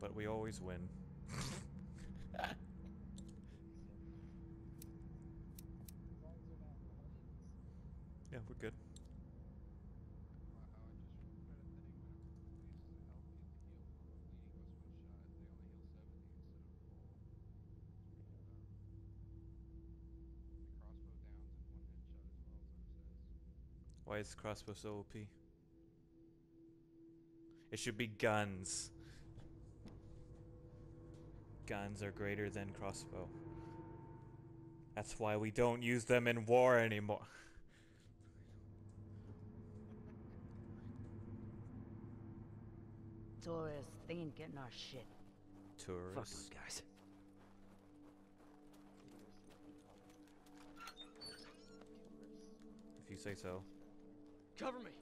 but we always win. yeah, we're good. Wow, I just read a thing whenever police help you to heal from a bleeding Westwood shot, they only heal 70 instead of full. It's pretty tough. The crossbow downs in one headshot as well, is what it says. Why is crossbow so OP? It should be guns. Guns are greater than crossbow. That's why we don't use them in war anymore. Tourists, they ain't getting our shit. Fuck those Tourists. guys. If you say so. Cover me.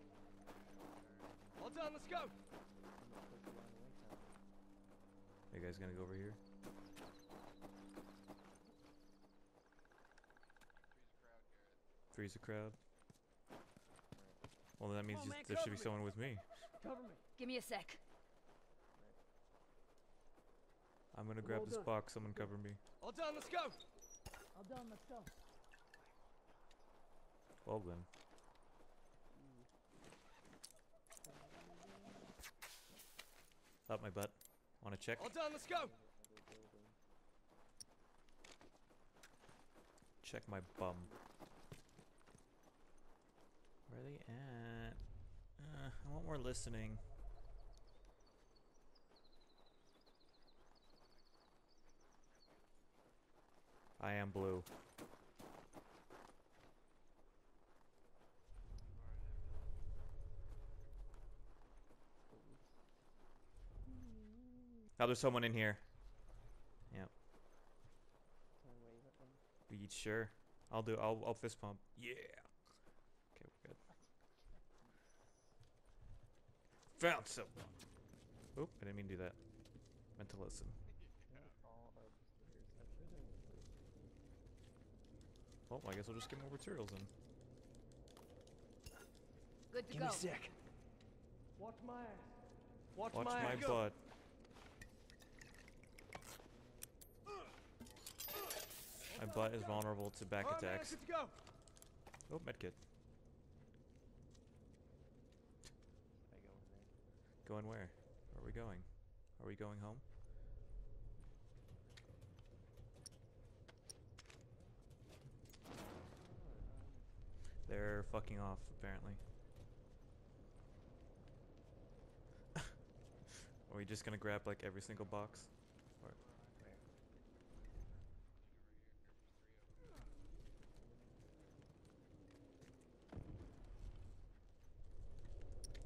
All done, let's go. You guys gonna go over here? Freeze a crowd, Three's a crowd. Well, that means on, man, there should cover be me. someone with me. Cover me. Give me a sec. I'm gonna grab this done. box. Someone cover me. All done, let's go. All done, let's go. Well then. Up my butt. Wanna check? All done, let's go. Check my bum. Where are they at? Uh, I want more listening. I am blue. Now there's someone in here. Yep. Be sure. I'll do. I'll. I'll fist pump. Yeah. Okay, we're good. Found someone. Oop! I didn't mean to do that. Meant to listen. Well, I guess I'll just get more materials in. Good to Give go. me a sec. Watch my ass. Watch, Watch my, my butt. My butt is vulnerable to back right, attacks. go. Oh, medkit. Going where? Where are we going? Are we going home? They're fucking off, apparently. are we just gonna grab like every single box? Or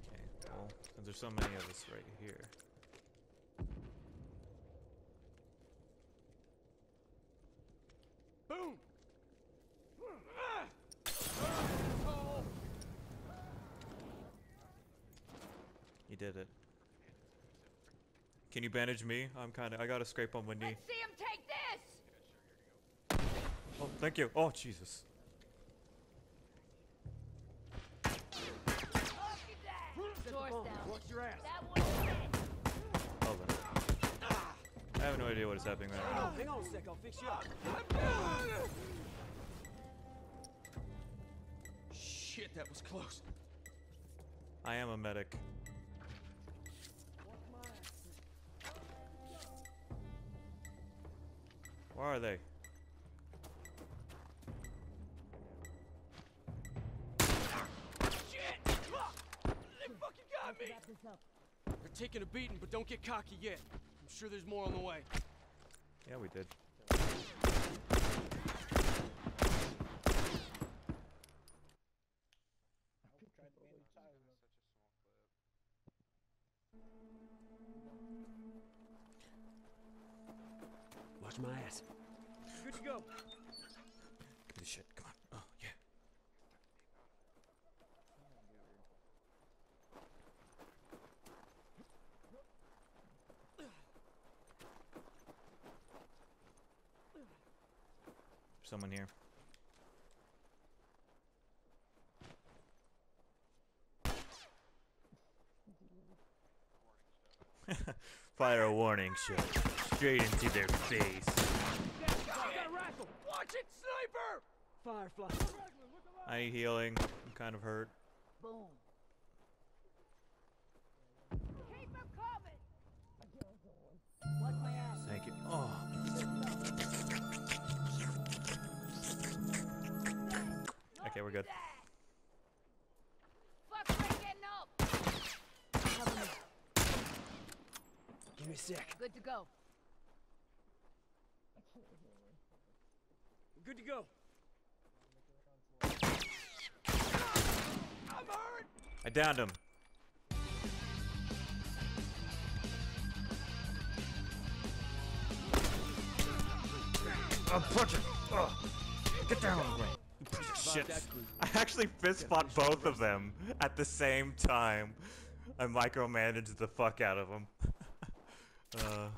okay, well, since there's so many of us right here. Boom. You did it. Can you bandage me? I'm kind of. I got a scrape on my knee. Let's see him take this! Oh, thank you. Oh, Jesus. Watch your ass. That. Hold on. I have no idea what is happening right oh, now. Hang on a sec, I'll fix you up. Shit, that was close. I am a medic. Where are they? Me! Wrap this up. They're taking a beating, but don't get cocky yet. I'm sure there's more on the way. Yeah, we did. That is such a small clip. Watch my ass. Good to go. Give me the shit. Come on. Someone here. Fire a warning shot straight into their face. Watch it, sniper! Firefly. I need healing. I'm kind of hurt. Boom. Keep him coming. Watch my ass. Thank you. Oh, okay, we're good. Fuck, getting up. Me. Give me a sec. Good to go. We're good to go. I'm hurt! I downed him. I'm punching. Get down on the ground. You piece of shit. I actually fist fought both of them at the same time. I micromanaged the fuck out of them. uh,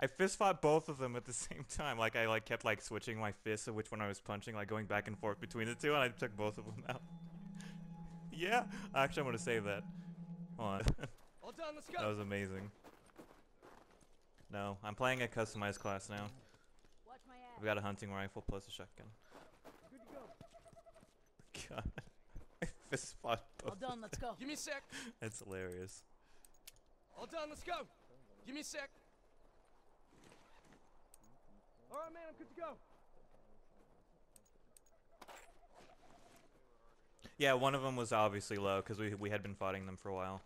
I fist fought both of them at the same time. Like I like kept like switching my fists of which one I was punching, like going back and forth between the two, and I took both of them out. yeah, actually I'm gonna save that. Hold on. All done, let's go. that was amazing. No, I'm playing a customized class now. Watch my ass. I've got a hunting rifle plus a shotgun. Good. God, I fist fought All both. done, let's go. Give me a sec. That's hilarious. All done, let's go! Give me a sec. Alright, man, I'm good to go. Yeah, one of them was obviously low because we we had been fighting them for a while.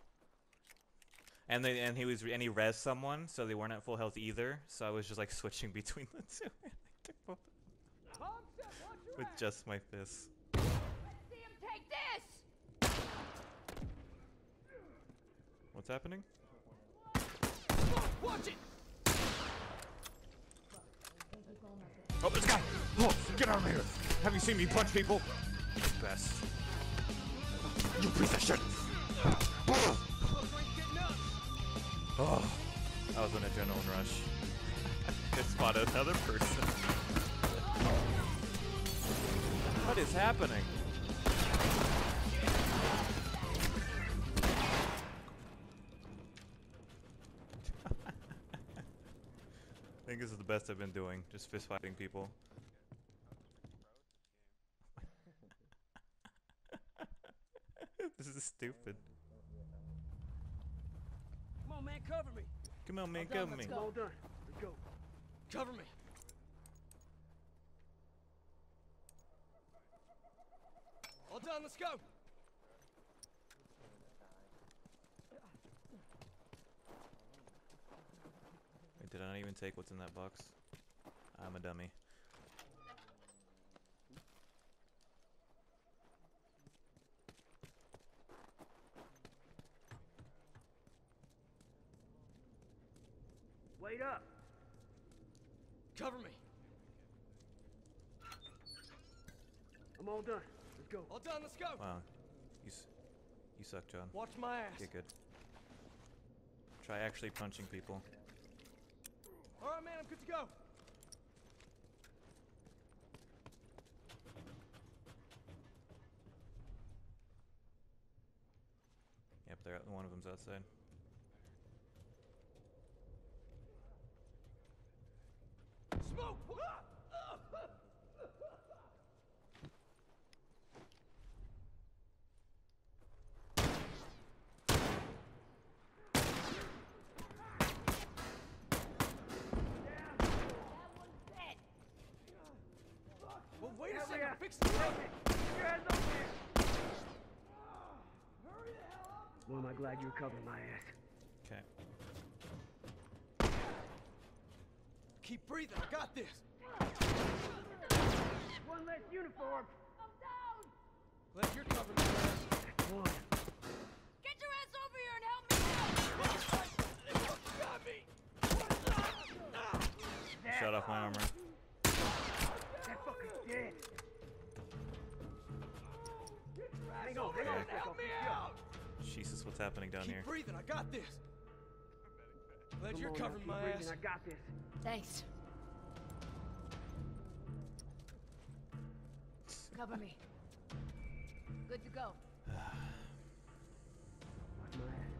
And they and he was and he res someone, so they weren't at full health either. So I was just like switching between the two. I took both Palm step, watch your with just my fists. See him take this. What's happening? Watch it! Oh, this guy! Oh, get out of here! Have you seen me punch people? Best. You piece of shit! Close range getting up! Oh, that was an adrenaline rush. I spotted another person. What is happening? Best I've been doing, just fist fighting people. this is stupid. Come on, man, cover me. Come on, man, done, come let's me. go. All done. Let's go. Cover me! All done, let's go! Did I not even take what's in that box? I'm a dummy. Wait up. Cover me! I'm all done. Let's go. All done, let's go! Wow, you, s- you suck, John. Watch my ass. Get good. Try actually punching people. Alright, man, I'm good to go. Yep, there. One of them's outside. Smoke! That one's dead. Well, wait a Yeah, second, yeah. Fix the road! Your hands up here. Boy, am I glad you're covering my ass. Okay. Keep breathing, I got this! One less uniform. I'm down. Glad you're covering my ass. One. Get your ass over here and help me out. Got me! Shut off my armor. That fucker's dead. Hang on, hang on. Okay. Help me out! Jesus, what's happening down Keep here? breathing, I got this! Glad Come you're on, now, covering keep my breathing. ass. I got this. Thanks. Cover me. Good to go. Watch my ass.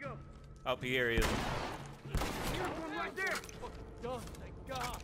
go? Oh, here he is. Uniform right there. Fucking done, thank God.